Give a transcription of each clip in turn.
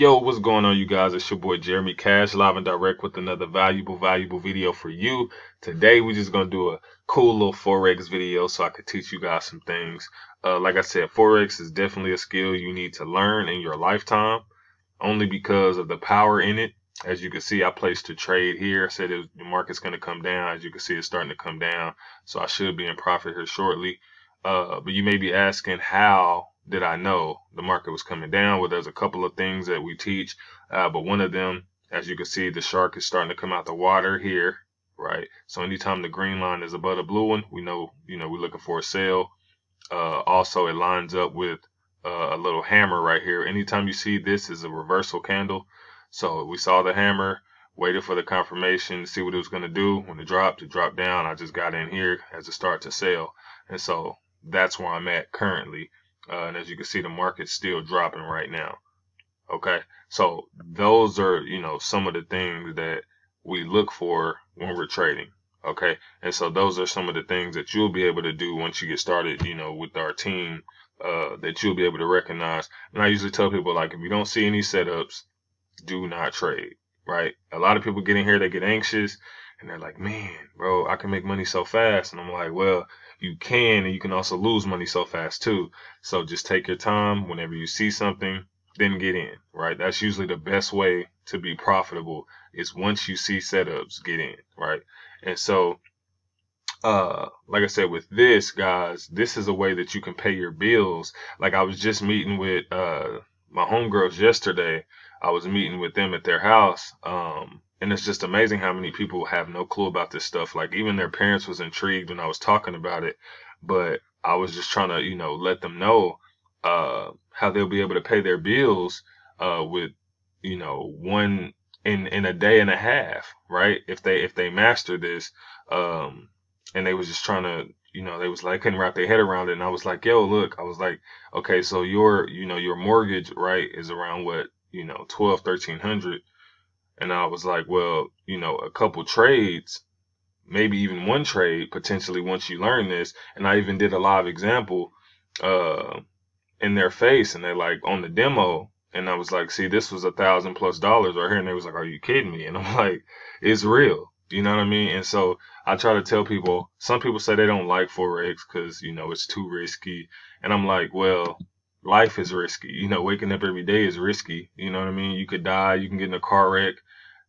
Yo, what's going on, you guys? It's your boy Jeremy Cash, live and direct with another valuable, valuable video for you. Today, we're just gonna do a cool little forex video so I could teach you guys some things. Uh, like I said, forex is definitely a skill you need to learn in your lifetime, only because of the power in it. As you can see, I placed a trade here. I said the market's gonna come down. As you can see, it's starting to come down, so I should be in profit here shortly. Uh, but you may be asking how did I know the market was coming down? Well, there's a couple of things that we teach, uh, but one of them, as you can see, the shark is starting to come out the water here, right? So anytime the green line is above the blue one, we know, you know, we're looking for a sale. Uh, also, it lines up with uh, a little hammer right here. Anytime you see this is a reversal candle. So we saw the hammer, waited for the confirmation to see what it was going to do. When it dropped, it dropped down. I just got in here as a start to sell. And so that's where I'm at currently. Uh, and as you can see, the market's still dropping right now. Okay. So those are, you know, some of the things that we look for when we're trading. Okay. And so those are some of the things that you'll be able to do once you get started, you know, with our team, uh, that you'll be able to recognize. And I usually tell people, like, if you don't see any setups, do not trade. Right. A lot of people get in here, they get anxious and they're like, man, bro, I can make money so fast. And I'm like, well, you can, and you can also lose money so fast too. So just take your time whenever you see something, then get in, right? That's usually the best way to be profitable is once you see setups, get in, right? And so, uh, like I said, with this, guys, this is a way that you can pay your bills. Like I was just meeting with, uh, my homegirls yesterday. I was meeting with them at their house. Um, and it's just amazing how many people have no clue about this stuff. Like even their parents was intrigued when I was talking about it, but I was just trying to, you know, let them know uh, how they'll be able to pay their bills uh, with, you know, one in in a day and a half, right? If they if they master this, um, and they was just trying to, you know, they was like couldn't wrap their head around it, and I was like, yo, look, I was like, okay, so your, you know, your mortgage, right, is around what, you know, twelve, thirteen hundred and I was like, well, you know, a couple trades, maybe even one trade potentially once you learn this. And I even did a live example uh, in their face, and they're like on the demo. And I was like, see, this was a thousand plus dollars right here. And they was like, are you kidding me? And I'm like, it's real. You know what I mean? And so I try to tell people, some people say they don't like Forex because, you know, it's too risky. And I'm like, well, life is risky. You know, waking up every day is risky. You know what I mean? You could die, you can get in a car wreck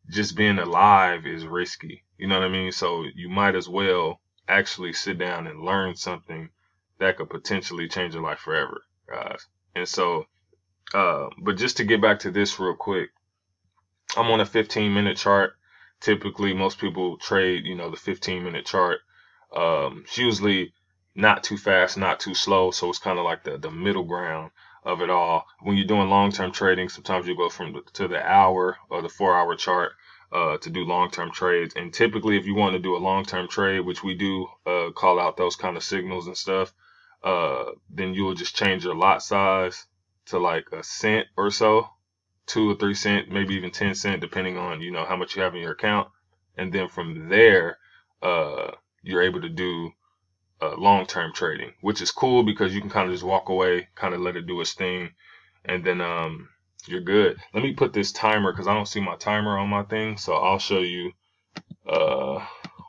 just being alive is risky. You know what I mean? So you might as well actually sit down and learn something that could potentially change your life forever, guys. And so, uh, but just to get back to this real quick, I'm on a 15 minute chart. Typically, most people trade, you know, the 15 minute chart. Um, it's usually not too fast, not too slow. So it's kind of like the, the middle ground of it all. When you're doing long-term trading, sometimes you go from the, to the hour or the four-hour chart uh, to do long-term trades. And typically, if you want to do a long-term trade, which we do uh, call out those kind of signals and stuff, uh, then you'll just change your lot size to like a cent or so, two or three cent, maybe even ten cent, depending on you know how much you have in your account. And then from there, uh, you're able to do uh, long-term trading, which is cool because you can kind of just walk away, kind of let it do its thing, and then um, you're good. Let me put this timer because I don't see my timer on my thing, so I'll show you. Uh,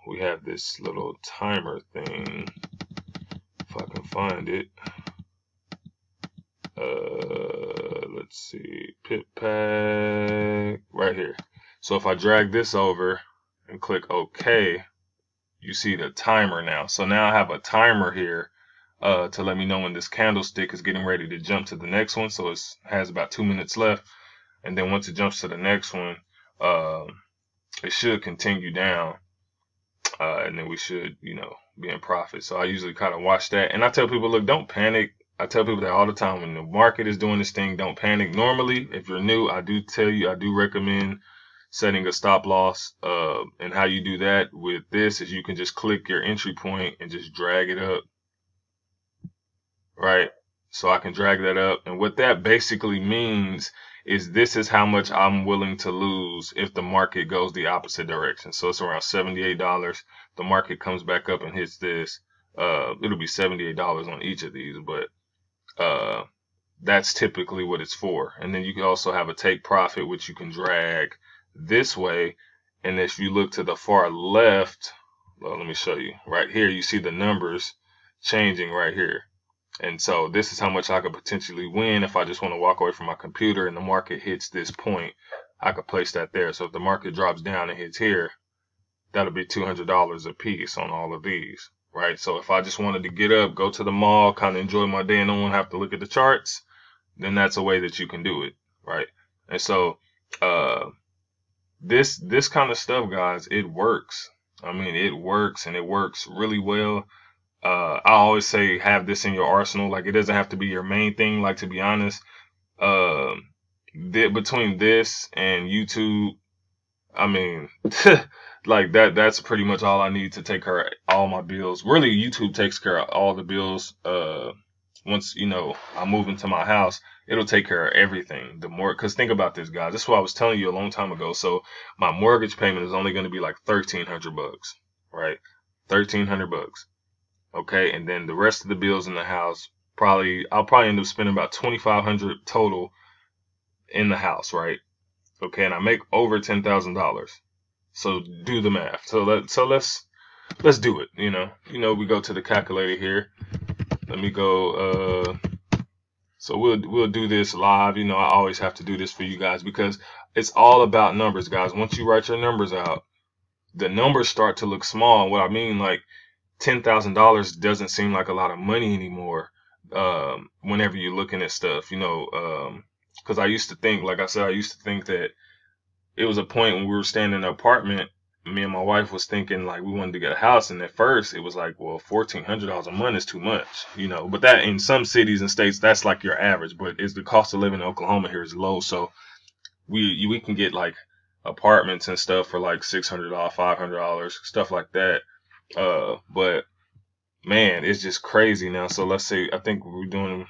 we have this little timer thing. If I can find it. Uh, let's see, pit pack right here. So if I drag this over and click OK, you see the timer now. So now I have a timer here uh, to let me know when this candlestick is getting ready to jump to the next one. So it has about two minutes left. And then once it jumps to the next one, uh, it should continue down. Uh, and then we should, you know, be in profit. So I usually kind of watch that. And I tell people, look, don't panic. I tell people that all the time when the market is doing this thing, don't panic. Normally, if you're new, I do tell you, I do recommend setting a stop loss. Uh, and how you do that with this is you can just click your entry point and just drag it up. Right. So I can drag that up. And what that basically means is this is how much I'm willing to lose if the market goes the opposite direction. So it's around $78. The market comes back up and hits this. Uh, it'll be $78 on each of these, but, uh, that's typically what it's for. And then you can also have a take profit, which you can drag this way. And if you look to the far left, well, let me show you right here, you see the numbers changing right here. And so this is how much I could potentially win if I just want to walk away from my computer and the market hits this point. I could place that there. So if the market drops down and hits here, that'll be $200 a piece on all of these, right? So if I just wanted to get up, go to the mall, kind of enjoy my day and don't have to look at the charts, then that's a way that you can do it, right? And so, uh, this, this kind of stuff, guys, it works. I mean, it works and it works really well. Uh, I always say have this in your arsenal. Like it doesn't have to be your main thing. Like to be honest, uh, th- between this and YouTube, I mean, like that that's pretty much all I need to take of all my bills. Really, YouTube takes care of all the bills. Uh, once you know I move into my house, it'll take care of everything. The more, cause think about this, guys. This is what I was telling you a long time ago. So my mortgage payment is only going to be like thirteen hundred bucks, right? Thirteen hundred bucks. Okay, and then the rest of the bills in the house, probably I'll probably end up spending about twenty five hundred total in the house, right? Okay, and I make over ten thousand dollars. So do the math. So let so let's let's do it. You know, you know, we go to the calculator here. Let me go. Uh, so we'll we'll do this live. You know, I always have to do this for you guys because it's all about numbers, guys. Once you write your numbers out, the numbers start to look small. What I mean, like ten thousand dollars doesn't seem like a lot of money anymore. Um, whenever you're looking at stuff, you know, um, because I used to think, like I said, I used to think that it was a point when we were staying in an apartment. Me and my wife was thinking like we wanted to get a house, and at first it was like, well, fourteen hundred dollars a month is too much, you know. But that in some cities and states, that's like your average. But is the cost of living in Oklahoma here is low, so we we can get like apartments and stuff for like six hundred dollars, five hundred dollars, stuff like that. Uh, but man, it's just crazy now. So let's say I think we're doing.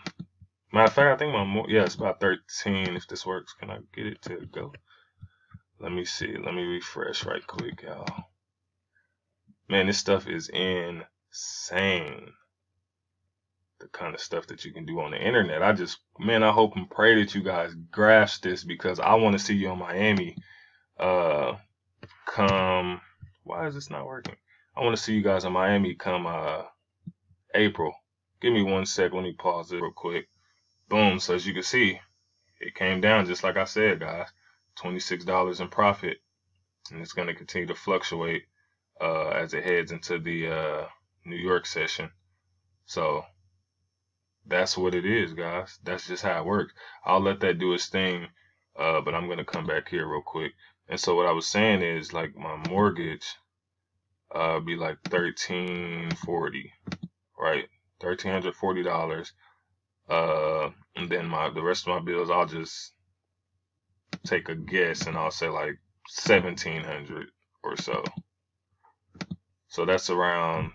Matter of fact, I think my yeah, it's about thirteen. If this works, can I get it to go? Let me see. Let me refresh right quick, y'all. Man, this stuff is insane. The kind of stuff that you can do on the internet. I just, man, I hope and pray that you guys grasp this because I want to see you in Miami. Uh, come. Why is this not working? I want to see you guys in Miami come uh April. Give me one sec. Let me pause it real quick. Boom. So as you can see, it came down just like I said, guys. $26 in profit. And it's going to continue to fluctuate uh, as it heads into the uh, New York session. So that's what it is, guys. That's just how it works. I'll let that do its thing. Uh, but I'm going to come back here real quick. And so what I was saying is like my mortgage uh be like 1340, right? $1340. Uh and then my the rest of my bills I'll just take a guess and I'll say like 1700 or so. So that's around,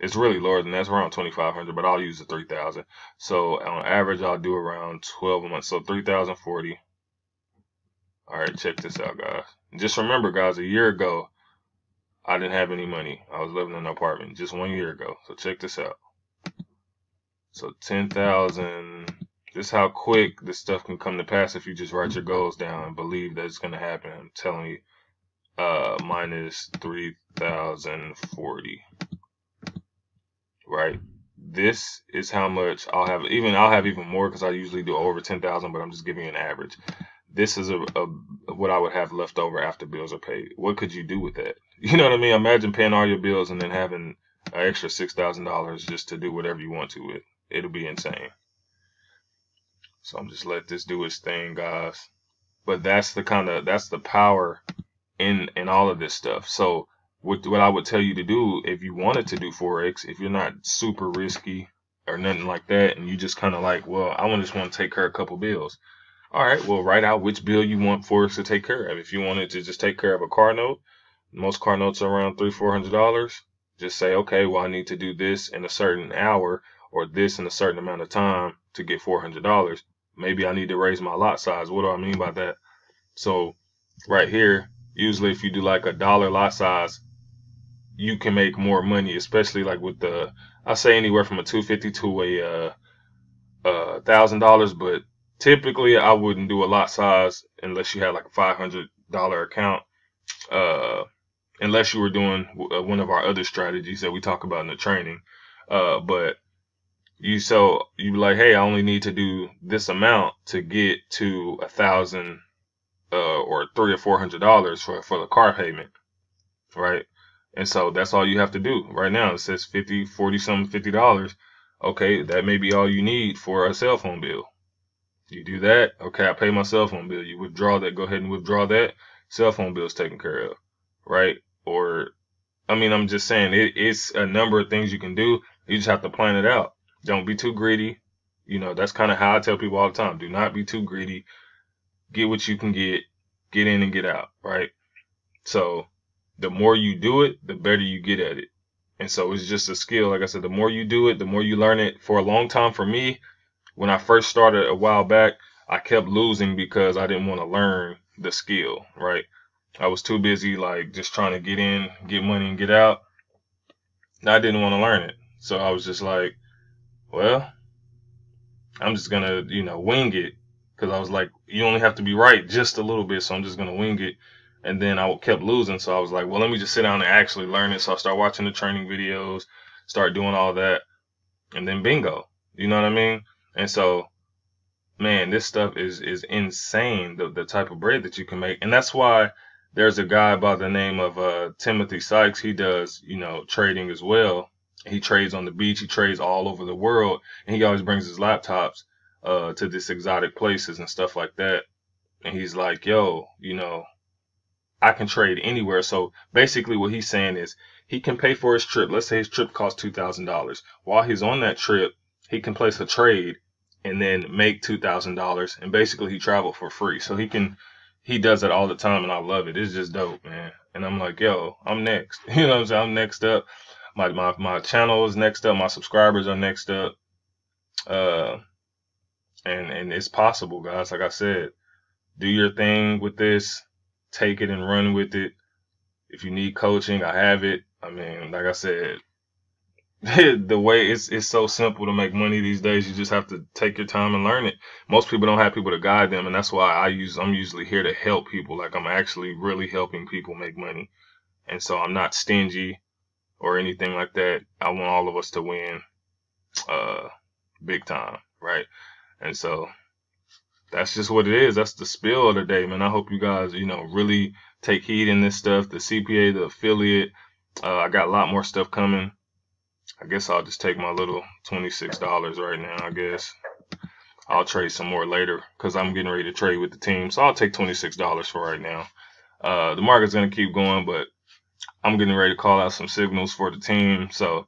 it's really lower than that's around 2500 but I'll use the 3000 So on average, I'll do around 12 a month. So 3040 All right, check this out, guys. Just remember, guys, a year ago, I didn't have any money. I was living in an apartment just one year ago. So check this out. So 10,000 this how quick this stuff can come to pass if you just write your goals down and believe that it's going to happen. I'm telling you, uh, minus 3,040. Right? This is how much I'll have. Even I'll have even more because I usually do over 10,000, but I'm just giving you an average. This is a, a what I would have left over after bills are paid. What could you do with that? You know what I mean? Imagine paying all your bills and then having an extra six thousand dollars just to do whatever you want to with. It'll be insane. So I'm just let this do its thing, guys. But that's the kind of that's the power in in all of this stuff. So what what I would tell you to do if you wanted to do forex, if you're not super risky or nothing like that, and you just kind of like, well, I want just want to take care of a couple bills. All right, well, write out which bill you want forex to take care of. If you wanted to just take care of a car note, most car notes are around three four hundred dollars. Just say, okay, well, I need to do this in a certain hour or this in a certain amount of time to get four hundred dollars maybe I need to raise my lot size. What do I mean by that? So right here, usually if you do like a dollar lot size, you can make more money, especially like with the I say anywhere from a 250 to a uh, thousand dollars, but typically I wouldn't do a lot size unless you had like a five hundred dollar account. Uh, unless you were doing uh, one of our other strategies that we talk about in the training. Uh, but you so you like, hey, I only need to do this amount to get to a thousand uh, or three or four hundred dollars for for the car payment, right? And so that's all you have to do right now. It says 50, 40 something, fifty dollars. Okay, that may be all you need for a cell phone bill. You do that, okay, I pay my cell phone bill. You withdraw that, go ahead and withdraw that. Cell phone bill is taken care of, right? Or, I mean, I'm just saying it, it's a number of things you can do. You just have to plan it out. Don't be too greedy. You know, that's kind of how I tell people all the time. Do not be too greedy. Get what you can get. Get in and get out, right? So the more you do it, the better you get at it. And so it's just a skill. Like I said, the more you do it, the more you learn it. For a long time, for me, when I first started a while back, I kept losing because I didn't want to learn the skill, right? I was too busy like just trying to get in, get money and get out. I didn't want to learn it. So I was just like, well, I'm just going to, you know, wing it cuz I was like you only have to be right just a little bit, so I'm just going to wing it. And then I kept losing, so I was like, well, let me just sit down and actually learn it. So I start watching the training videos, start doing all that, and then bingo. You know what I mean? And so man, this stuff is is insane the the type of bread that you can make. And that's why there's a guy by the name of uh, Timothy Sykes. He does, you know, trading as well. He trades on the beach. He trades all over the world, and he always brings his laptops uh, to this exotic places and stuff like that. And he's like, "Yo, you know, I can trade anywhere." So basically, what he's saying is he can pay for his trip. Let's say his trip costs two thousand dollars. While he's on that trip, he can place a trade and then make two thousand dollars, and basically he traveled for free. So he can he does it all the time and I love it. It's just dope, man. And I'm like, yo, I'm next. You know what I'm saying? I'm next up. My my my channel is next up. My subscribers are next up. Uh and and it's possible, guys. Like I said, do your thing with this. Take it and run with it. If you need coaching, I have it. I mean, like I said, the way it's it's so simple to make money these days. You just have to take your time and learn it. Most people don't have people to guide them, and that's why I use I'm usually here to help people. Like I'm actually really helping people make money, and so I'm not stingy or anything like that. I want all of us to win, uh, big time, right? And so that's just what it is. That's the spill of the day, man. I hope you guys, you know, really take heed in this stuff. The CPA, the affiliate. Uh, I got a lot more stuff coming. I guess I'll just take my little $26 right now, I guess. I'll trade some more later because I'm getting ready to trade with the team. So I'll take $26 for right now. Uh, the market's going to keep going, but I'm getting ready to call out some signals for the team. So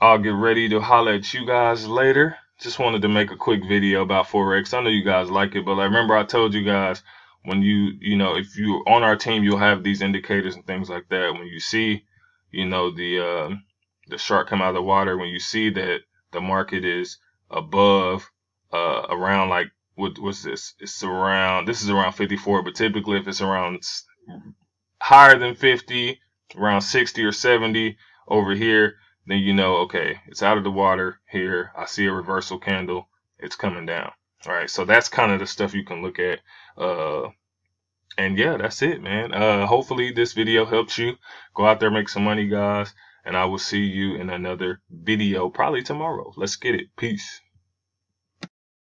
I'll get ready to holler at you guys later. Just wanted to make a quick video about Forex. I know you guys like it, but I remember I told you guys when you, you know, if you're on our team, you'll have these indicators and things like that. When you see, you know, the, uh, the shark come out of the water, when you see that the market is above uh, around like what what's this? It's around this is around 54, but typically if it's around higher than 50, around 60 or 70 over here, then you know okay, it's out of the water here. I see a reversal candle, it's coming down. All right, so that's kind of the stuff you can look at. Uh, and yeah, that's it, man. Uh, hopefully this video helps you. Go out there, make some money, guys and I will see you in another video probably tomorrow. Let's get it. Peace.